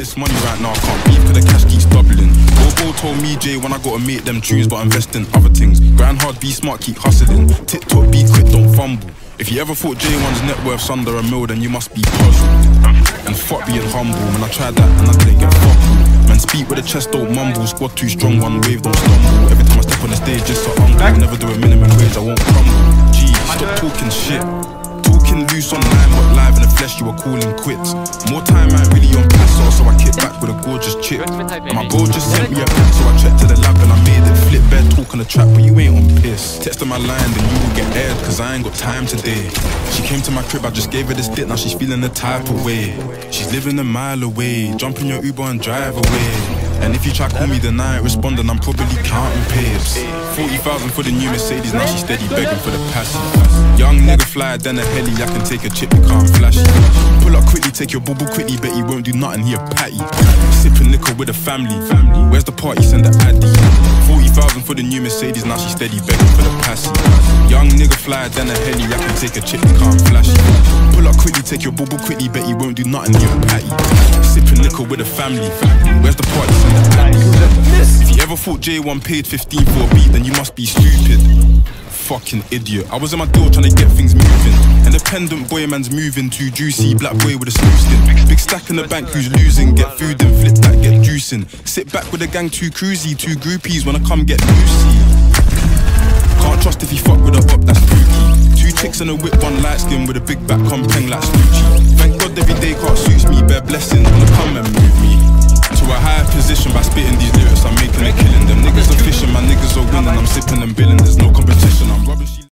this money right now, I can't beef cause the cash keeps doubling. Bobo told me Jay when I gotta make them tunes, but invest in other things. Grind hard, be smart, keep hustling. TikTok, be quick, don't fumble. If you ever thought Jay1's net worth's under a mil, then you must be puzzled. And fuck being humble, man, I tried that and I didn't get fucked. Man, speak with a chest, don't mumble. Squad too strong, one wave, don't stumble. Every time I step on the stage, just so humble. Never do a minimum wage, I won't crumble. Gee, stop talking shit. Talking loose online, but live in the flesh, you were calling quits. More time, man, really on pass, so I kick back with a gorgeous chip. And my bro just sent me a pack, so I checked to the lab and I made it flip. Bad talk on the trap, but you ain't on piss. Text on my line, then you will get aired, cause I ain't got time today. She came to my crib, I just gave her this dick, now she's feeling the type of way. She's living a mile away, jump in your Uber and drive away. And if you try call me then I responding, I'm probably counting pips. 40,000 for the new Mercedes, now she steady begging for the passive. Young nigga fly then a heli, I can take a chip, you can't flash it. Pull up quickly, take your bubble quickly, bet he won't do nothing, he a patty. Sipping liquor with a family. Where's the party? Send the addy. 40,000 for the new Mercedes, now she steady begging for the passive. Young nigga fly then a heli, I can take a chip, you can't flash it. Pull up quickly, take your bubble quickly, bet he won't do nothing, he a patty. Sipping liquor with a family. Where's the party? Send the addy. If you ever thought Jay1 paid 15 for a beat, then you must be stupid. Fucking idiot. I was in my door trying to get things moving. Independent boy, man's moving too juicy. Black boy with a smooth skin. Big stack in the bank, who's losing? Get food and flip that, get juicing. Sit back with the gang, too cruisy. Two groupies wanna come get loosey. Can't trust if you fuck with a up, that's spooky. Two chicks and a whip, one light skin with a big back, come peng like Snoochie. Thank God every day can't suits me, bare blessings wanna come and spitting these lyrics, I'm making a killing. Them niggas are fishing, my niggas are winning. I'm sipping and billing,